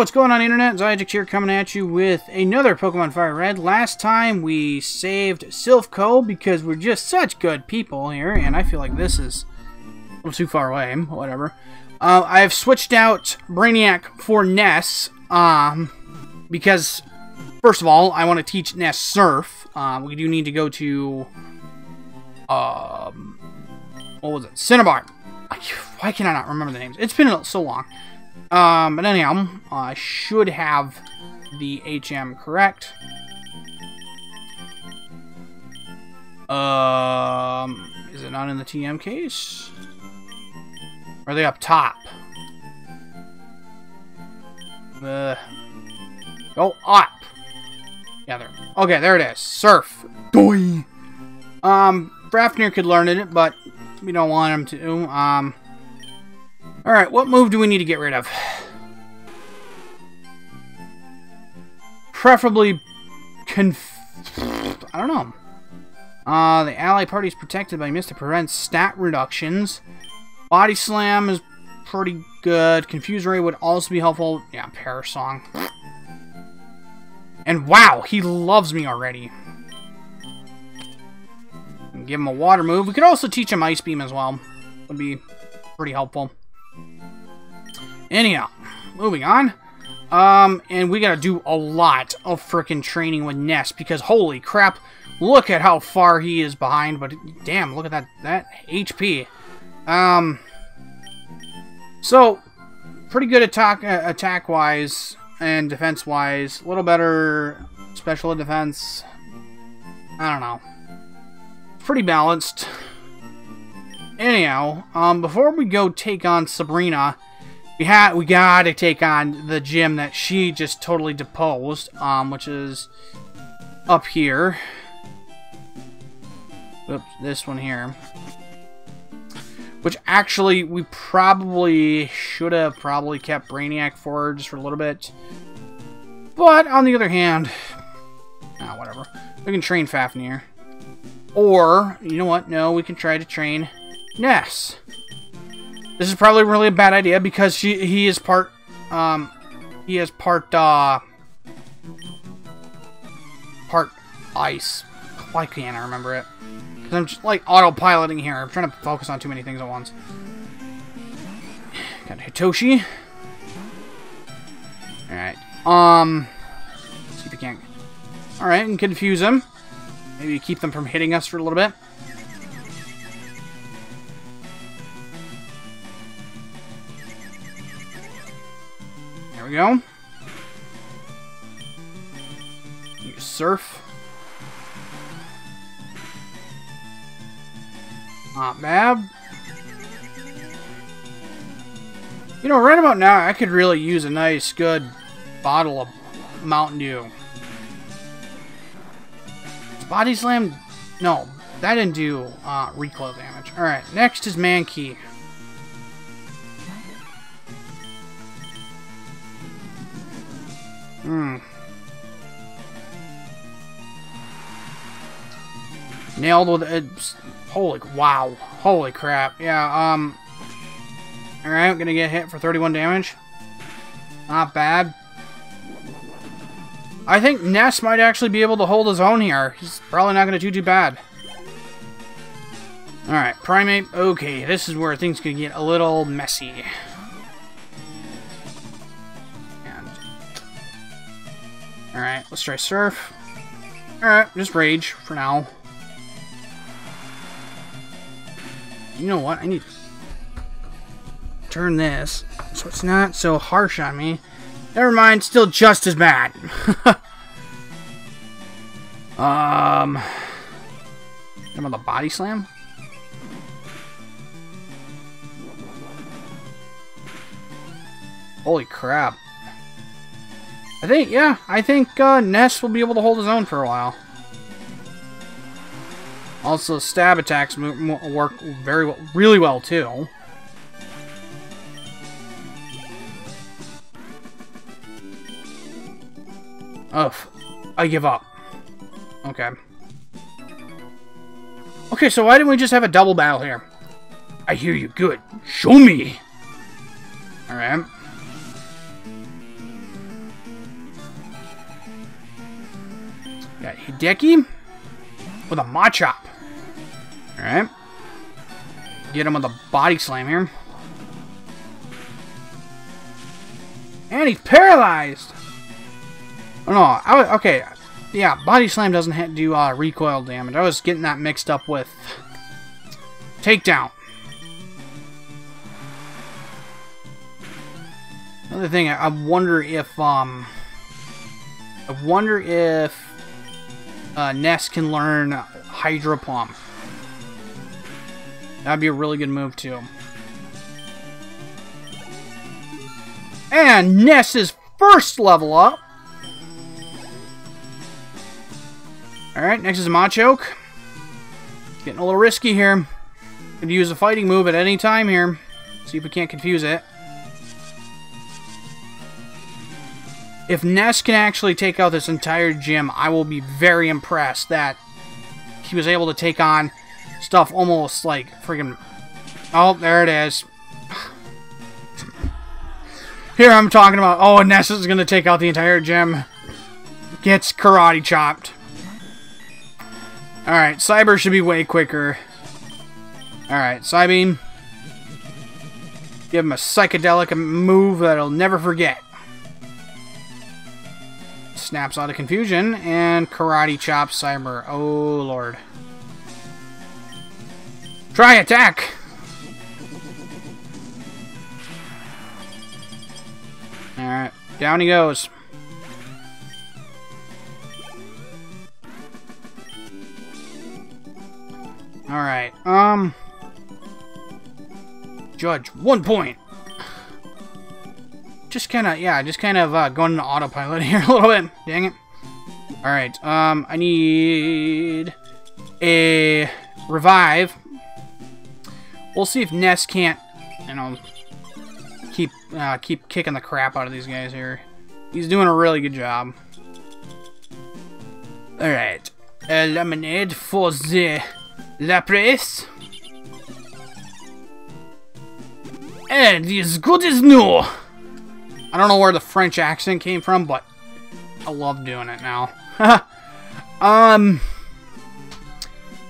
what's going on, Internet? Xiagax here coming at you with another Pokemon Fire Red. Last time we saved Silph because we're just such good people here, and I feel like this is a little too far away. Whatever. Uh, I've switched out Brainiac for Ness, um, because, first of all, I want to teach Ness Surf. Uh, we do need to go to, um, what was it? Cinnabar. Why can I not remember the names? It's been so long. Um, but anyhow, I should have the HM correct. Um, is it not in the TM case? Are they up top? Uh, go up. Yeah, there. Okay, there it is. Surf. Doi. Um, Fafnir could learn it, but we don't want him to. Um, Alright, what move do we need to get rid of? Preferably conf... I don't know. Uh, the ally party is protected by Mist to prevent stat reductions. Body Slam is pretty good. Confuse Ray would also be helpful. Yeah, Perish Song. And wow, he loves me already. Give him a water move. We could also teach him Ice Beam as well. Would be pretty helpful. Anyhow, moving on. Um, and we gotta do a lot of freaking training with Ness because holy crap, look at how far he is behind. But damn, look at that that HP. Um, so pretty good attack uh, attack wise and defense wise. A little better special defense. I don't know. Pretty balanced. Anyhow, um, before we go take on Sabrina, we had we gotta take on the gym that she just totally deposed, um, which is up here. Oops, this one here. Which actually we probably should have probably kept Brainiac for just for a little bit. But on the other hand, ah, whatever. We can train Fafnir. Or, you know what? No, we can try to train Ness. This is probably really a bad idea because she he is part um he is part uh part ice. Why can't I remember it? Because I'm just like autopiloting here. I'm trying to focus on too many things at once. Got Hitoshi. Alright. Um see if we can Alright, and confuse them. Maybe keep them from hitting us for a little bit. We go. You surf. Not bad. You know, right about now, I could really use a nice, good bottle of Mountain Dew. Body Slam? No, that didn't do uh, recoil damage. Alright, next is Mankey. Hmm. Nailed with it. Holy, wow. Holy crap. Yeah, um... Alright, I'm gonna get hit for 31 damage. Not bad. I think Ness might actually be able to hold his own here. He's probably not gonna do too bad. Alright, Primeape. Okay, this is where things could get a little messy. Alright, let's try Surf. Alright, just Rage for now. You know what? I need to turn this so it's not so harsh on me. Never mind, still just as bad. um, on the body slam. Holy crap. I think, yeah, I think uh, Ness will be able to hold his own for a while. Also, stab attacks work very well, really well too. Ugh, I give up. Okay. Okay, so why didn't we just have a double battle here? I hear you good. Show me! Alright. Hideki with a Machop. Alright. Get him with a body slam here. And he's paralyzed! Oh no, I was, okay. Yeah, body slam doesn't do uh, recoil damage. I was getting that mixed up with takedown. Another thing, I wonder if, um... I wonder if uh, Ness can learn Hydro Pump. That'd be a really good move, too. And Ness's first level up. Alright, next is Machoke. Getting a little risky here. Could use a fighting move at any time here. See if we can't confuse it. If Ness can actually take out this entire gym, I will be very impressed that he was able to take on stuff almost like freaking... Oh, there it is. Here I'm talking about, oh, Ness is going to take out the entire gym. Gets karate chopped. Alright, Cyber should be way quicker. Alright, Psybeam. Give him a psychedelic move that he'll never forget snaps out of confusion, and karate chops Cyber. Oh, lord. Try attack! Alright, down he goes. Alright, um... Judge, one point! Just kind of, yeah, just kind of uh, going into autopilot here a little bit. Dang it. Alright, um, I need a revive. We'll see if Ness can't, you know, keep, uh, keep kicking the crap out of these guys here. He's doing a really good job. Alright, a lemonade for the Lapras. And as good as new. I don't know where the French accent came from, but I love doing it now. um,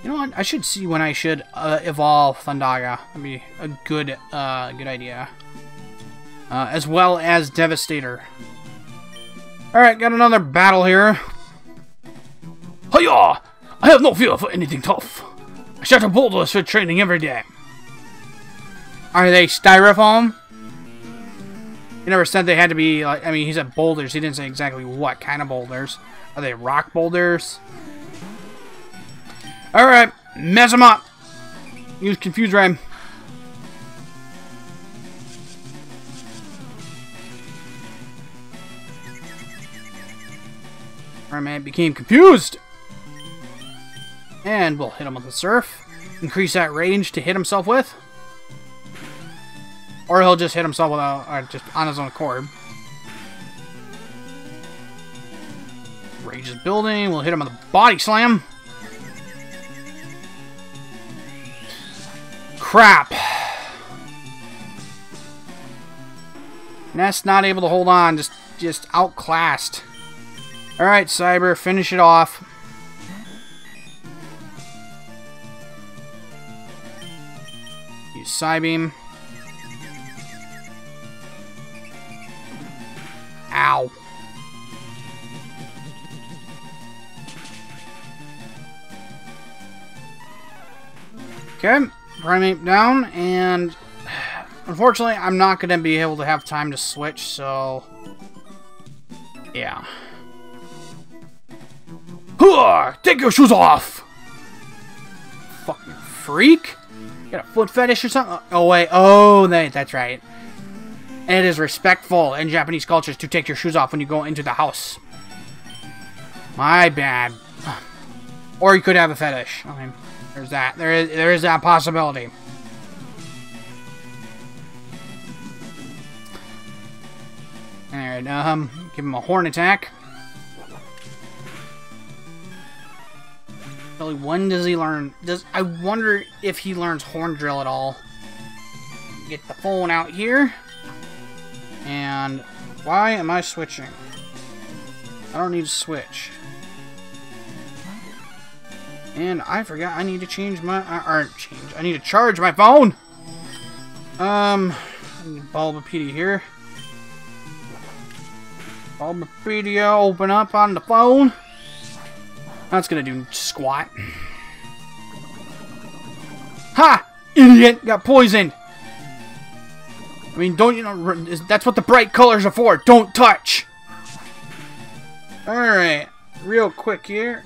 you know what? I should see when I should uh, evolve Thundaga. That'd be a good, uh, good idea. Uh, as well as Devastator. Alright, got another battle here. Hiya! I have no fear for anything tough. I shatter boulders for training every day. Are they styrofoam? He never said they had to be, like, I mean, he said boulders. He didn't say exactly what kind of boulders. Are they rock boulders? Alright, mess them up. Use Confuse Ray. man became confused. And we'll hit him with the surf. Increase that range to hit himself with. Or he'll just hit himself without, uh, just on his own accord. Rage is building. We'll hit him with a body slam. Crap. Ness not able to hold on. Just, just outclassed. Alright, Cyber, finish it off. Use Psybeam. Ow. Okay, Primeape down, and unfortunately, I'm not going to be able to have time to switch, so... Yeah. Hooah! Take your shoes off! Fucking freak! You got a foot fetish or something? Oh, oh wait. Oh, that's right. It is respectful in Japanese cultures to take your shoes off when you go into the house. My bad. Or you could have a fetish. I mean, there's that. There is there is that possibility. Alright, um, give him a horn attack. Really, when does he learn? Does I wonder if he learns horn drill at all? Get the phone out here. And why am I switching? I don't need to switch. And I forgot I need to change my... Or change. I need to charge my phone! Um... Bulbapedia here. Bulbapedia open up on the phone. That's gonna do squat. Ha! Idiot! Got poisoned! I mean, don't you know... That's what the bright colors are for. Don't touch! Alright. Real quick here.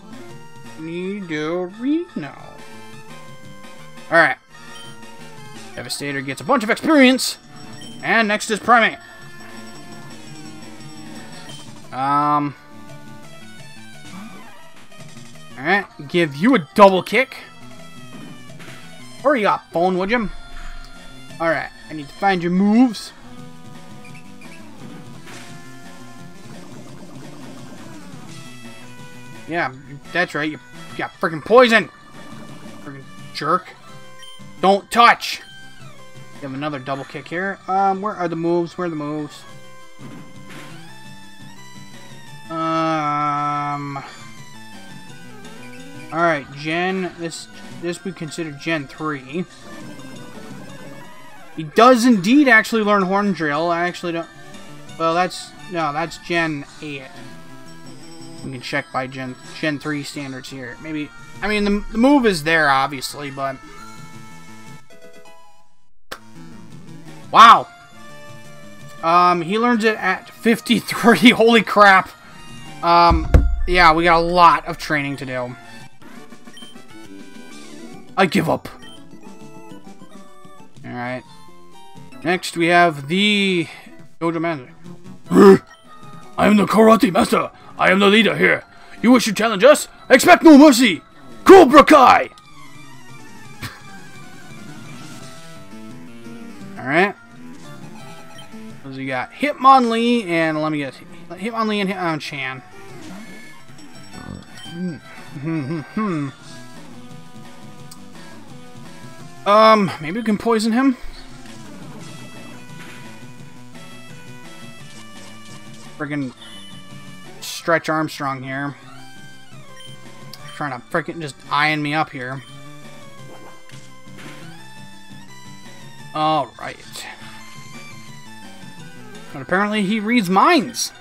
Nidorino. Alright. Devastator gets a bunch of experience. And next is Primeape. Um... Alright, give you a double kick. Hurry up, phone, would you? Alright, I need to find your moves. Yeah, that's right, you got freaking poison! Freaking jerk. Don't touch! You have another double kick here. Um, where are the moves? Where are the moves? Um... Alright, Gen... This this we consider Gen 3. He does indeed actually learn Horn Drill. I actually don't... Well, that's... No, that's Gen 8. We can check by Gen Gen 3 standards here. Maybe... I mean, the, the move is there, obviously, but... Wow! Um, he learns it at 53. Holy crap! Um, yeah, we got a lot of training to do. I give up. Alright. Next, we have the Dojo Master. I am the Karate Master. I am the leader here. You wish to challenge us? Expect no mercy. Cobra Kai! Alright. So we got Hitmonlee and let me get Hitmonlee and Hitmonchan. Hmm. Hmm. Hmm. Um, maybe we can poison him? Friggin' Stretch Armstrong here. Trying to freaking just eyeing me up here. Alright. But apparently he reads minds.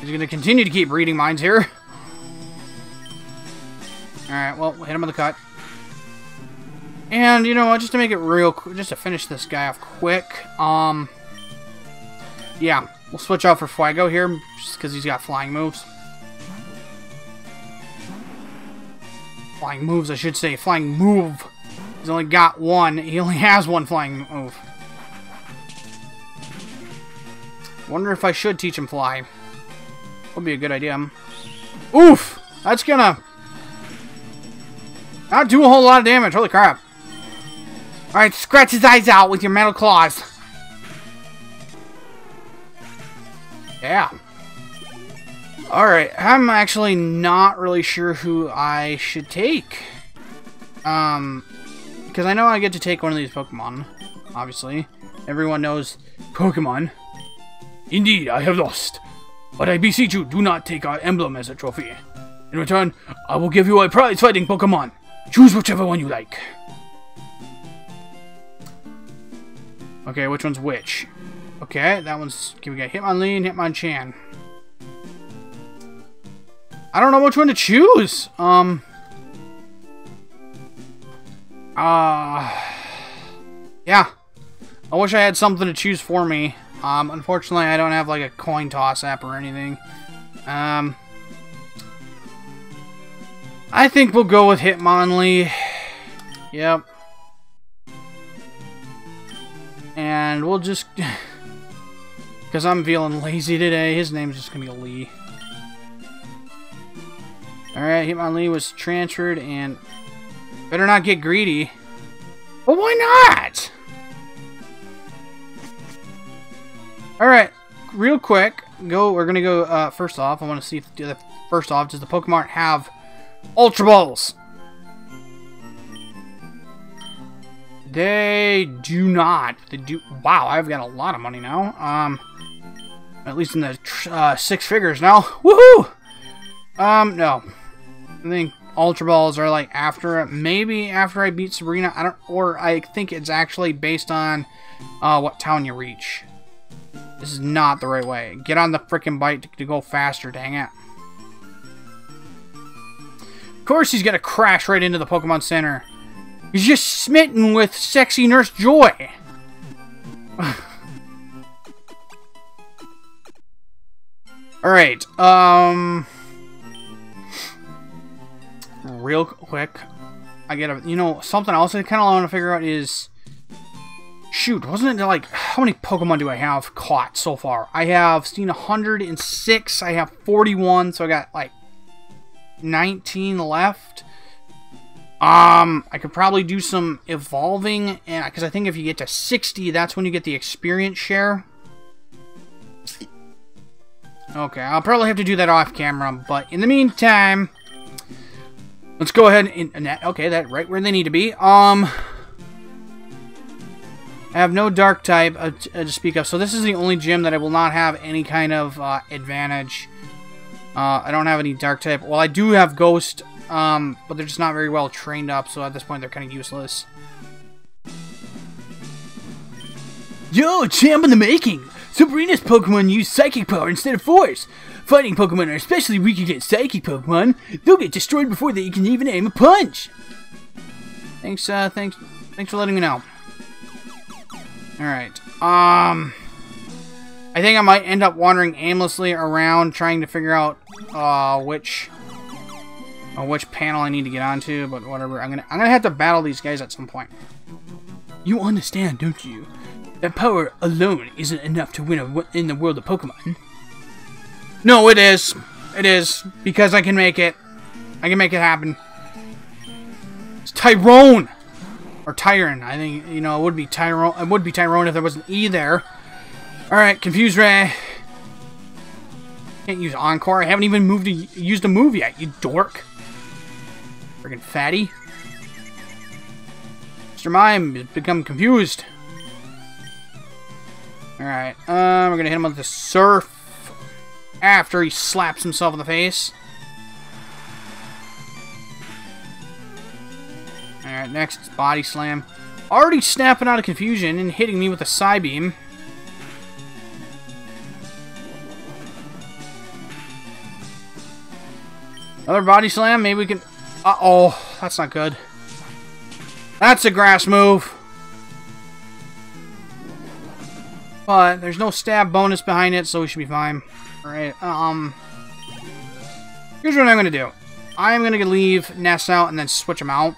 He's to continue to keep reading minds here. Alright, well, hit him with the cut. And, you know what, just to make it real just to finish this guy off quick, um, yeah, we'll switch out for Fuego here, just because he's got flying moves. Flying moves, I should say, flying move. He's only got one, he only has one flying move. Wonder if I should teach him fly. Would be a good idea. Oof! That's gonna... Not do a whole lot of damage. Holy crap. Alright, scratch his eyes out with your metal claws. Yeah. Alright, I'm actually not really sure who I should take. Um, because I know I get to take one of these Pokemon, obviously. Everyone knows Pokemon. Indeed, I have lost. But I beseech you, do not take our emblem as a trophy. In return, I will give you a prize-fighting Pokemon. Choose whichever one you like. Okay, which one's which? Okay, that one's... Okay, we got Hitmonlee and Hitmonchan. I don't know which one to choose. Um... Uh... Yeah. I wish I had something to choose for me. Um, unfortunately, I don't have like a coin toss app or anything. Um, I think we'll go with Hitmonlee. Yep. And we'll just... Because I'm feeling lazy today, his name's just going to be Lee. Alright, Hitmonlee was transferred and... Better not get greedy. Well, why not? Alright, real quick, go. we're going to go, uh, first off, I want to see if, the, first off, does the Pokemon have Ultra Balls? They do not. They do. Wow, I've got a lot of money now. Um, at least in the uh, six figures now. Woohoo! Um, no. I think Ultra Balls are like after maybe after I beat Sabrina. I don't, or I think it's actually based on uh, what town you reach. This is not the right way. Get on the freaking bike to, to go faster. Dang it. Of course, he's gonna crash right into the Pokemon Center. He's just smitten with sexy Nurse Joy. Alright, um... Real quick, I get a... You know, something else I kind of want to figure out is... Shoot, wasn't it like... How many Pokemon do I have caught so far? I have seen 106, I have 41, so I got like 19 left. Um, I could probably do some evolving, and because I think if you get to 60, that's when you get the experience share. Okay, I'll probably have to do that off camera, but in the meantime, let's go ahead and, and that, okay, that right where they need to be. Um, I have no dark type uh, to, uh, to speak of, so this is the only gym that I will not have any kind of uh, advantage. Uh, I don't have any dark type. Well, I do have ghost um, but they're just not very well trained up, so at this point they're kind of useless. Yo, champ in the making! Sabrina's Pokemon use Psychic Power instead of Force. Fighting Pokemon are especially weak against Psychic Pokemon. They'll get destroyed before they can even aim a punch. Thanks, uh, thanks, thanks for letting me know. Alright, um... I think I might end up wandering aimlessly around trying to figure out, uh, which which panel I need to get onto, but whatever. I'm gonna I'm gonna have to battle these guys at some point. You understand, don't you? That power alone isn't enough to win in the world of Pokemon. No, it is. It is because I can make it. I can make it happen. It's Tyrone or Tyron. I think you know it would be Tyrone. It would be Tyrone if there was an E there. All right, Confuse Ray. Can't use Encore. I haven't even moved to used a move yet. You dork. Friggin' fatty. Mr. Mime has become confused. Alright, um, we're gonna hit him with the surf after he slaps himself in the face. Alright, next body slam. Already snapping out of confusion and hitting me with a side Psybeam. Another body slam, maybe we can... Uh-oh, that's not good. That's a grass move. But there's no stab bonus behind it, so we should be fine. Alright, um... Here's what I'm to do. I'm to leave Ness out and then switch him out.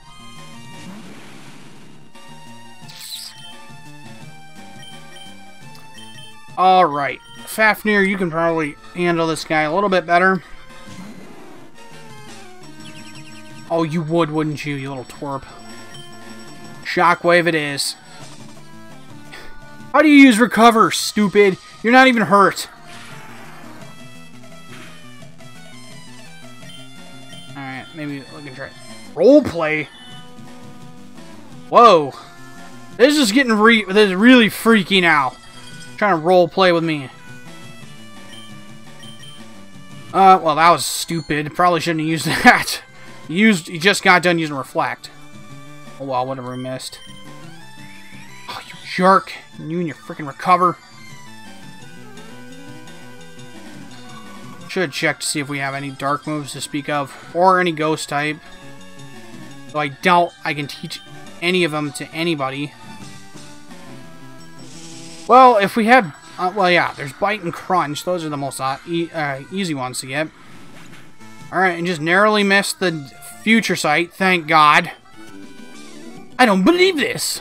Alright. Fafnir, you can probably handle this guy a little bit better. Oh, you would, wouldn't you, you little twerp? Shockwave it is. How do you use recover, stupid? You're not even hurt. Alright, maybe we can try role play. Whoa. This is getting re this is really freaky now. Trying to role play with me. Uh, well, that was stupid. Probably shouldn't have used that. Used. He just got done using reflect. Oh well, whatever we missed. Oh, you jerk! You and your freaking recover. Should check to see if we have any dark moves to speak of, or any ghost type. Though I doubt I can teach any of them to anybody. Well, if we had, uh, well, yeah, there's bite and crunch. Those are the most uh, e uh, easy ones to get. All right, and just narrowly missed the Future Sight, thank God. I don't believe this.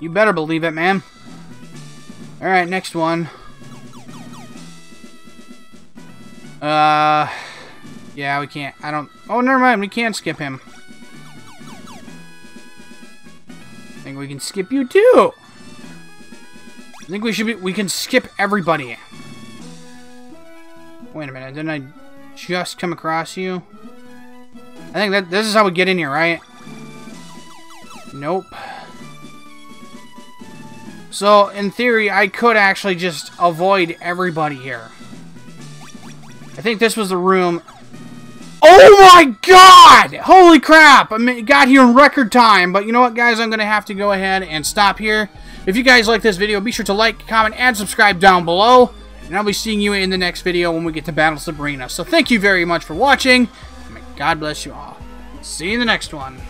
You better believe it, man. Alright, next one. Uh, yeah, we can't. I don't. Oh, never mind. We can't skip him. I think we can skip you too. I think we should be. We can skip everybody. Wait a minute. Didn't I just come across you? I think that this is how we get in here, right? Nope. So, in theory, I could actually just avoid everybody here. I think this was the room... Oh my god! Holy crap! I mean, got here in record time. But you know what, guys? I'm going to have to go ahead and stop here. If you guys like this video, be sure to like, comment, and subscribe down below. And I'll be seeing you in the next video when we get to Battle Sabrina. So thank you very much for watching. God bless you all. See you in the next one.